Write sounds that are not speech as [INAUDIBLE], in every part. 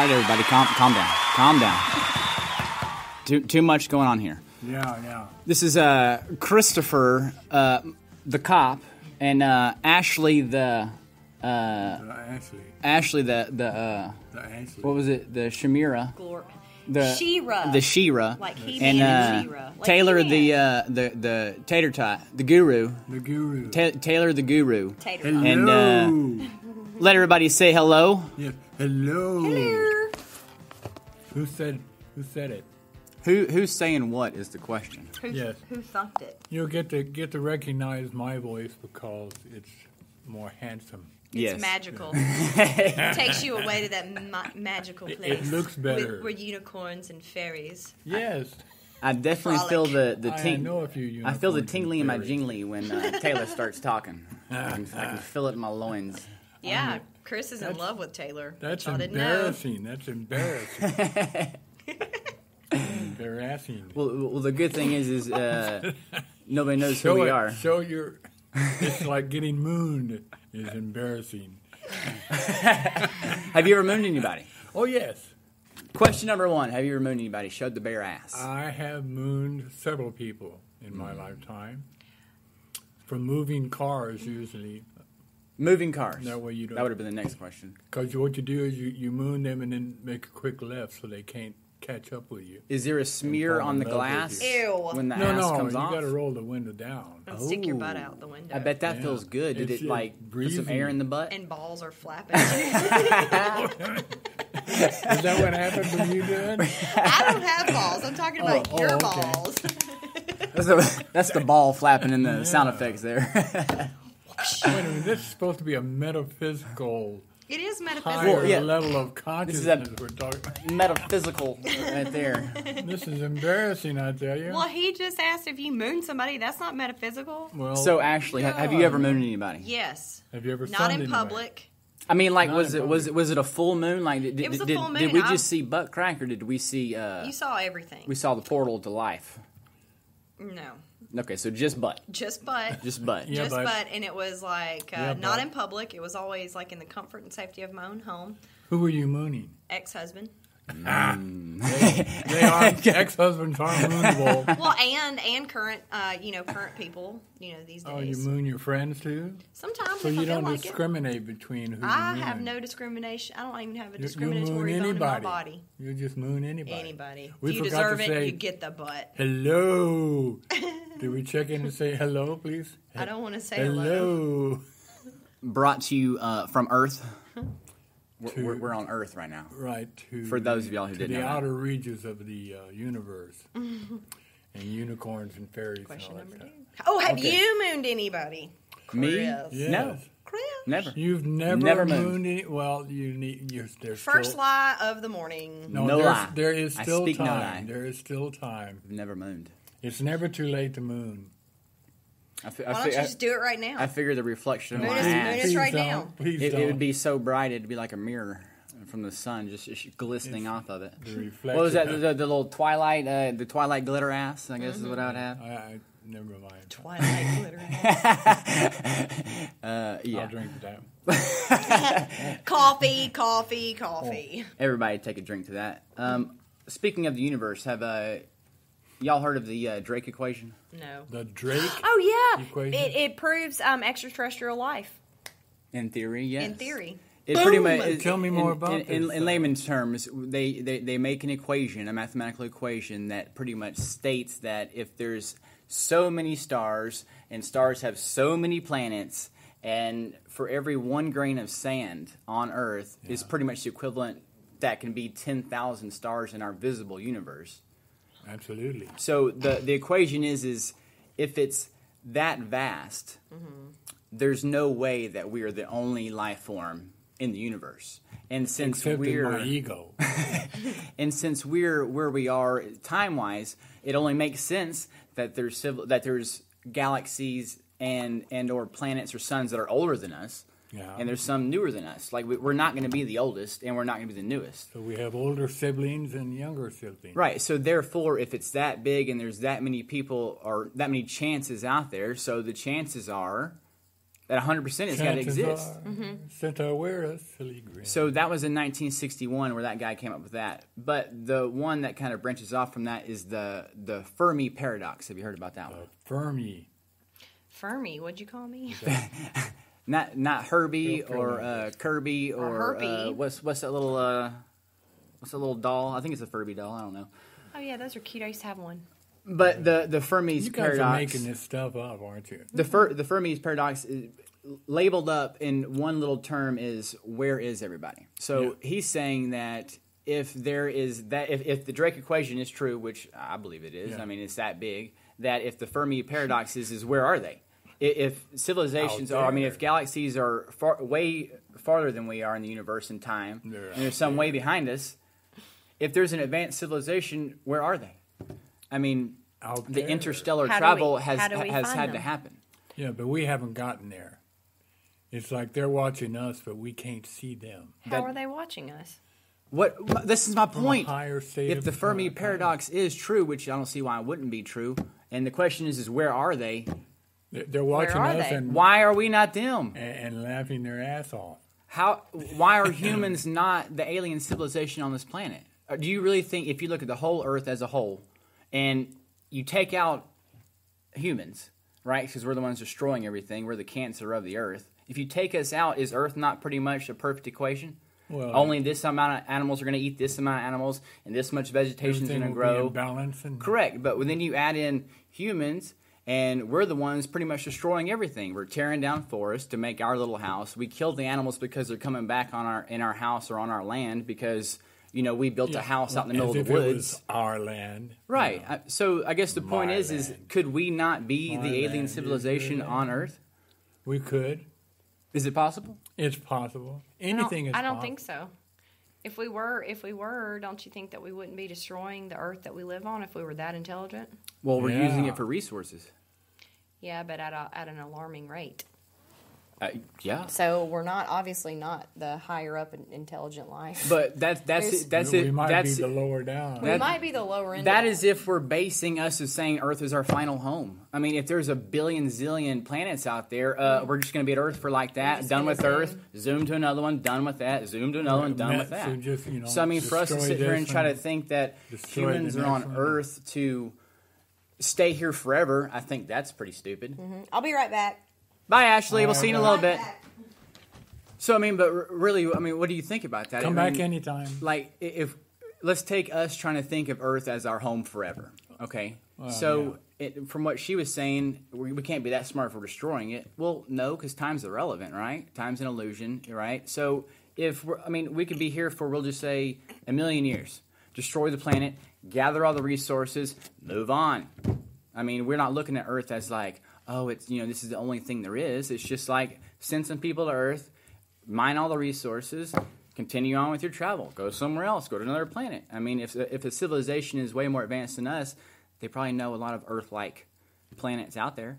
All right, everybody, calm, calm down. Calm down. Too, too much going on here. Yeah, yeah. This is uh, Christopher, uh, the cop, and uh, Ashley, the The Ashley. Ashley, the the uh, The Ashley. what was it? The Shamira, Glor- the She-Ra. the Shira, Like He-Man and and uh, She-Ra. Like Taylor, He-Man. the uh, the the tater tot, the guru, the guru. Ta- Taylor, the guru. Tater Hello. and, uh, [LAUGHS] Let everybody say hello. yes. Hello. Hello. Who said who said it? Who who's saying what is the question? Who, Yes. who thumped it? You'll get to get to recognize my voice because it's more handsome. It's yes, magical. [LAUGHS] it takes you away to that ma- magical place. It looks better. With, with unicorns and fairies. Yes. I definitely Frolic. feel the the I ting- know a few I feel the unicorns tingling in my fairies. jingly when uh, Taylor starts talking. I can, I can [LAUGHS] feel it in my loins. Yeah, Chris is in love with Taylor. That's which I didn't know. embarrassing. That's embarrassing. [LAUGHS] embarrassing. Well, well, the good thing is, is uh, nobody knows show who we it, are. Show your. It's like getting mooned is embarrassing. Have you ever mooned anybody? Oh yes, Question number one: Have you ever mooned anybody? Showed the bare ass. I have mooned several people in my lifetime. From moving cars, usually, Moving cars. that way you don't. would have been the next question. Because what you do is you, you moon them and then make a quick left so they can't catch up with you. Is there a smear on the glass. Ew. when the no, ass no, comes you off? got to roll the window down. And stick your butt out the window. I bet that Yeah. feels good. Did It's it like put some air in the butt? And balls are flapping. [LAUGHS] Is that what happened when you did? I don't have balls. I'm talking about Oh, oh your oh, okay. balls. That's the, that's the ball flapping in the sound effects there. [LAUGHS] Wait a minute, this is supposed to be a metaphysical, It is higher metaphysical. Well, yeah. level of is a- consciousness we're talking about. Metaphysical right there. [LAUGHS] This is embarrassing, I tell you. Well, he just asked if you moon somebody. That's not metaphysical. Well, So Ashley, ha- have you ever mooned anybody? Yes. have you ever Not sunned in anybody? public. I mean, like, Not was in it was it was it a full moon? Like, did, It was a did, full did moon. we I- just see butt crack, or did we see? Uh, You saw everything. we saw the portal to life. no. Okay, so just butt, Just butt. just butt. Yeah, just but- butt. And it was like uh, Yeah, not but- in public. It was always like in the comfort and safety of my own home. Who were you mooning? Ex husband. [LAUGHS] They are ex-husbands aren't moonable. [LAUGHS] well, and and current, uh, you know, current people. You know, these days. Oh, you moon your friends too? Sometimes So if you I don't like it. discriminate between who I you moon. have no discrimination. I don't even have a You- you discriminatory moon bone in my anybody. body. You just moon anybody. Anybody. We if you forgot to deserve it, say- you get the butt. Hello. [LAUGHS] Did we check in to say hello, please? I don't want to say hello. Hello. Brought to you uh, from Earth. We're, To- we're, we're on Earth right now. Right to For those of y'all who to didn't the know that. outer reaches of the uh, universe, [LAUGHS] and unicorns and fairies Question and all that number stuff. two. Oh, have Okay. you mooned anybody? Me? Chris. Yes. No, Chris. never. You've never, Never mooned. mooned. any. Well, you need. You're, there's First still, lie of the morning. No, No there's, lie. there is I still speak no time. lie. there is still time. Never mooned. It's never too late to moon. I, fi- Why I, don't fi- you just do it right now? I figure the reflection of Moon my us- moon ass, us right don't. now. Please it, don't. it would be so bright it'd be like a mirror from the sun, just, just glistening off of it. the reflection. What was that? The, the, the little twilight, uh, the twilight glitter ass. I guess is what I would have. I, I never mind. Twilight glitter. [LAUGHS] Uh, yeah. I'll drink to that. [LAUGHS] coffee, coffee, coffee. Everybody take a drink to that. Um, speaking of the universe, have uh, y'all heard of the uh, Drake equation? No. The Drake. [GASPS] Oh yeah, Equation? it, it proves um, extraterrestrial life In theory, yes. in theory. It pretty much. it- Tell me in- more about in, in, this, in layman's terms, they, they they make an equation, a mathematical equation that pretty much states that if there's so many stars and stars have so many planets, and for every one grain of sand on Earth is pretty much the equivalent that can be ten thousand stars in our visible universe. Absolutely. So the the equation is is if it's that vast, mm-hmm. there's no way that we are the only life form in the universe. And since Except we're my ego. [LAUGHS] and since we're where we are time wise, it only makes sense that there's civil, that there's galaxies and and or planets or suns that are older than us, Yeah. and there's some newer than us. Like we, we're not going to be the oldest, and we're not going to be the newest. So we have older siblings and younger siblings. Right. So therefore, if it's that big and there's that many people or that many chances out there, so the chances are That 100% has got to exist. are, Mm-hmm. Santa wear a silly grin. So that was in 1961 where that guy came up with that. But the one that kind of branches off from that is the the Fermi paradox. Have you heard about that one? Uh, Fermi. Fermi, what'd you call me? [LAUGHS] Not not Herbie or uh, Kirby Or or, Herbie. uh, what's what's that little uh, what's that little doll? I think it's a Furby doll. I don't know. Oh yeah, those are cute. I used to have one. But the the Fermi's You guys paradox. are making this stuff up, aren't you? the Fer, the Fermi's paradox is labeled up in one little term is where is everybody? So Yeah. he's saying that if there is that if, if the Drake equation is true, which I believe it is, Yeah. I mean it's that big that if the Fermi paradox is is where are they? I- If civilizations are, I mean, if galaxies are far, way farther than we are in the universe in time, They're and there's some way behind us, if there's an advanced civilization, where are they? I mean, Out the there. interstellar How travel we- has how do we has find had to happen. Yeah, but we haven't gotten there. It's like they're watching us, but we can't see them. How That- are they watching us? What? what- This is my point. higher state If the Fermi paradox is true, which I don't see why it wouldn't be true, and the question is, is where are they? They're- They're watching are us they? and, Why are we not them? and and laughing their ass off. How? Why are humans not the alien civilization on this planet? Or Do you really think if you look at the whole Earth as a whole, and you take out humans, right? Because we're the ones destroying everything. We're the cancer of the Earth. If you take us out, is Earth not pretty much a perfect equation? Well, Only this amount of animals are going to eat this amount of animals, and this much vegetation is going to grow. balance and Correct, but then you add in humans, and we're the ones pretty much destroying everything. We're tearing down forests to make our little house. We kill the animals because they're coming back on our in our house or on our land because you know we built a house out in the middle as of if the it woods. was our land. Right. I- uh, So I guess the point My is, is could we not be My the alien civilization on. Earth? We could. Is it possible? It's possible. I don't- Anything is possible. I don't possible. think so. If we were, if we were, don't you think that we wouldn't be destroying the Earth that we live on if we were that intelligent? Well, we're using it for resources. Yeah, but at a, at an alarming rate. Uh, yeah. So we're not obviously not the higher up in intelligent life. But that's that's it. That's we it. might That's be the lower down. we that- might be the lower end. That is if we're basing us as saying Earth is our final home. I mean, if there's a billion zillion planets out there, uh, we're just going to be at Earth for like that. Done with say- Earth, zoom to another one, done with that, zoom to another one, done with that. so just, you know, So I mean, for us to sit here and try to think that humans are on. Earth to stay here forever, I think that's pretty stupid. I'll be right back. Bye, Ashley. We'll see you in a right. little bit. So I mean, but r- really, I mean, what do you think about that? Come I back mean, anytime. like i- if let's take us trying to think of earth as our home forever okay Well, so it, from what she was saying we, we can't be that smart for destroying it well no because time's irrelevant right time's an illusion right so if we're, i mean we could be here for we'll just say a million years destroy the planet gather all the resources move on i mean we're not looking at earth as like oh it's you know this is the only thing there is it's just like send some people to earth mine all the resources, continue on with your travel, go somewhere else, go to another planet. I mean, if if a civilization is way more advanced than us, they probably know a lot of Earth-like planets out there.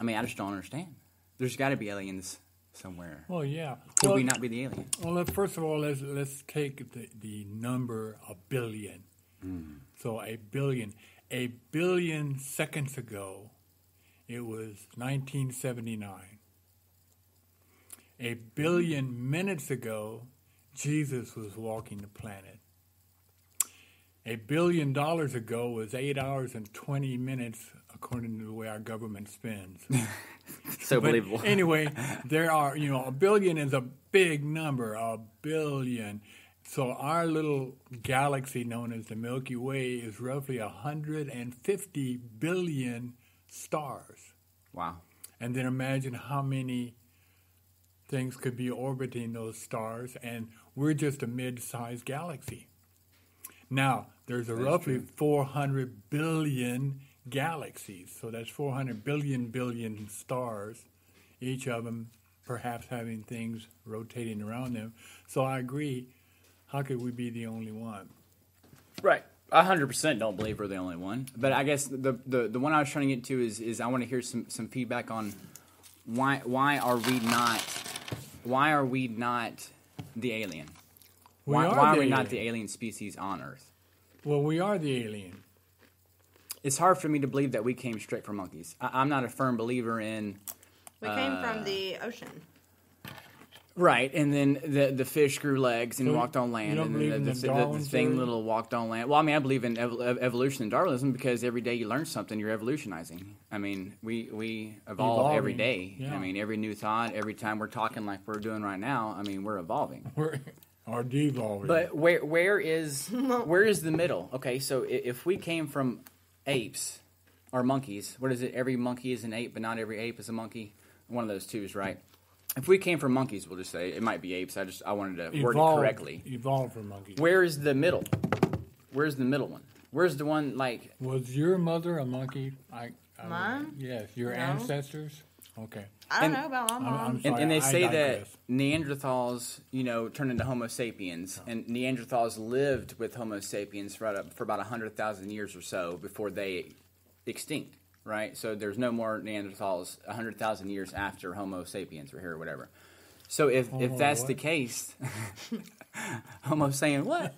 I mean, I just don't understand. There's got to be aliens somewhere. Well, yeah. Could well, we not be the alien? Well, first of all, let's let's take the, the number a billion. Hmm. So a billion, a billion seconds ago, it was 1979. A billion minutes ago, Jesus was walking the planet. A billion dollars ago was eight hours and 20 minutes, according to the way our government spends. [LAUGHS] So But believable. [LAUGHS] anyway, there are, you know, a billion is a big number, a billion. So our little galaxy known as the Milky Way is roughly 150 billion stars. Wow. And then imagine how many things could be orbiting those stars, and we're just a mid sized galaxy. Now, there's a roughly 400 billion galaxies, so that's 400 billion billion stars, each of them perhaps having things rotating around them. So I agree. How could we be the only one? Right. I hundred percent don't believe we're the only one. But I guess the, the the one I was trying to get to is is I want to hear some some feedback on why why are we not why are we not the alien? We why are why are the we not the alien species on Earth? Well, we are the alien. It's hard for me to believe that we came straight from monkeys. I, I'm not a firm believer in We came from uh, the ocean. Right, and then the the fish grew legs and So walked on you land, don't and believe then in the, the the, the, thing little walked on land. Well, I mean, I believe in ev- ev- evolution and Darwinism because every day you learn something, you're evolutionizing. I mean, we we evolve every Evolving, day. yeah. I mean, every new thought, every time we're talking like we're doing right now. I mean, we're evolving. [LAUGHS] We're, or devolving. But where where is [LAUGHS] where is the middle? Okay, so if we came from apes or monkeys, what is it? Every monkey is an ape, but not every ape is a monkey. One of those two is right. If we came from monkeys, we'll just say it might be apes. I just I wanted to word it correctly. Evolved from monkeys. Where is the middle? Where's the middle one? Where's the one like? Was your mother a monkey? I, I Mine? Yes, your No. ancestors. Okay. I don't And- know about my I'm- mom. I'm And, Sorry, and they I say that. Neanderthals, you know, turned into Homo sapiens, and Neanderthals lived with Homo sapiens for, about- for about hundred thousand years or so before they extinct. Right, so there's no more Neanderthals hundred thousand years after Homo sapiens were here or whatever. So if, if oh, that's what? the case, [LAUGHS] Homo saying what?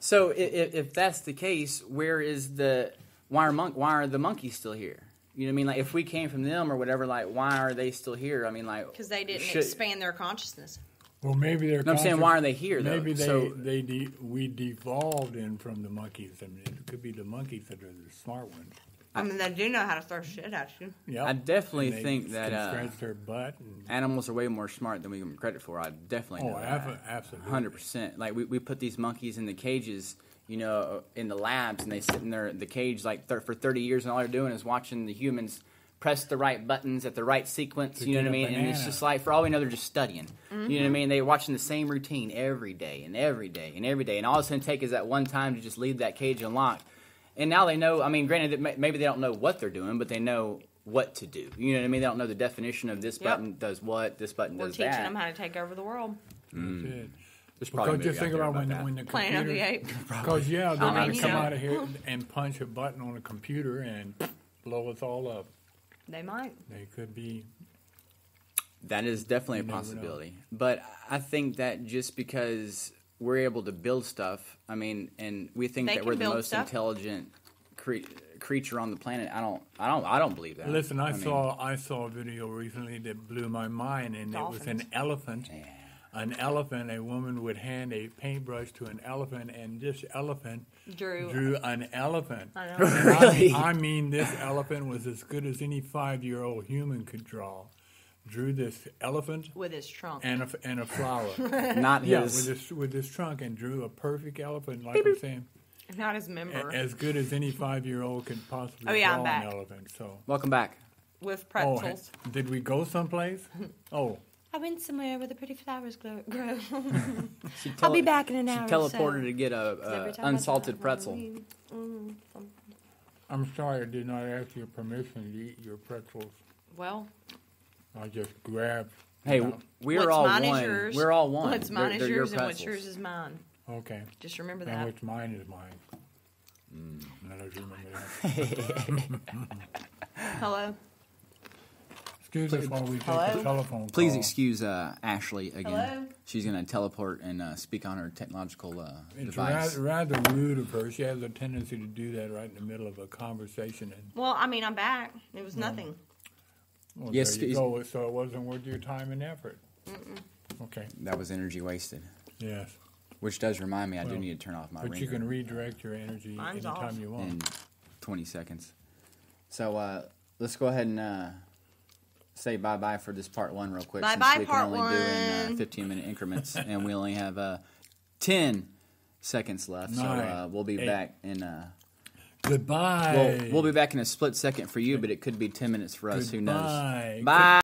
So if, if that's the case, where is the why are monk why are the monkeys still here? You know what I mean? Like if we came from them or whatever, like why are they still here? I mean, like Because they didn't should- expand their consciousness. Well, maybe they're. No, I'm saying, why conscious- are they here, though? Maybe they So- they de- we devolved in from the monkeys. I mean, it could be the monkeys that are the smart ones. I mean, they do know how to throw shit at you. Yeah, I definitely And they think that, can uh, scratch their butt. And, animals are way more smart than we give them credit for. I definitely oh, know abso- that. absolutely. Hundred percent. Like we, we put these monkeys in the cages, you know, in the labs, and they sit in their the cage like thir- for thirty years, and all they're doing is watching the humans press the right buttons at the right sequence. To you know what I get a mean? And it's banana. just like for all we know, they're just studying. You know what I mean? They're watching the same routine every day and every day and every day, and all it's going to take is that one time to just leave that cage unlocked. And now they know. I mean, granted, that maybe they don't know what they're doing, but they know what to do. You know what I mean? They don't know the definition of this Yep. button does what, this button does that. We're does teaching that. them how to take over the world. That's hmm. it. There's probably a Because just movie think out there about when, that. when the Planet of the computer. Apes. [LAUGHS] Because yeah, they're I gonna you come know. out of here and punch a button on a computer and blow us all up. They might. They could be. That is definitely a never know. possibility. But I think that just because we're able to build stuff, I mean, and we think They that we're the most stuff. intelligent cre- creature on the planet, I don't, I don't, I don't believe that. Listen, I, mean, saw I saw a video recently that blew my mind, and it was an elephant. An elephant. A woman would hand a paintbrush to an elephant, and this elephant Drew. drew an elephant. I know. And I- [LAUGHS] Really? I, mean, this elephant was as good as any five-year-old human could draw. Drew this elephant With his trunk. and a, and a flower. [LAUGHS] not yeah, his. with this with this trunk, and drew a perfect elephant, like I'm saying, Not his a- member. as good as any five-year-old could possibly Oh, yeah, I'm draw back. an elephant. So. Welcome back. with Oh, pretzels. he- did we go someplace? [LAUGHS] Oh, I went somewhere where the pretty flowers grow. grow. [LAUGHS] She I'll be back in an She hour or teleported so. to get a, a unsalted pretzel. Halloween, mm, some- I'm sorry, I did not ask your permission to eat your pretzels. Well, I just grabbed. Hey, No. we're what's all mine one. is yours. We're all one. What's mine They're- is they're your yours, and what's yours is mine. Okay, Just remember that. and that. which mine is mine. Let us remember that. [LAUGHS] Hello. Excuse us while we take Hello? the telephone Please call. excuse uh, Ashley again. Hello? She's going to teleport and uh, speak on her technological uh, It's device. rather, rather rude of her. She has a tendency to do that right in the middle of a conversation. And Well, I mean, I'm back. It was nothing. Well, Yes, there you is- go. So it wasn't worth your time and effort. Okay. That was energy wasted. Yes, Which does remind me, I do Well, need to turn off my but you can redirect your energy Mine's anytime off. you want. in 20 seconds. So uh, let's go ahead and uh, say bye bye for this part one real quick. since Bye-bye, we can part only do in uh, one. 15 minute increments, and we only have uh, 10 seconds left. So Nine, uh, we'll be eight. back in. Uh, Goodbye. well, we'll be back in a split second for you, but it could be 10 minutes for us. Who knows? Goodbye. Bye.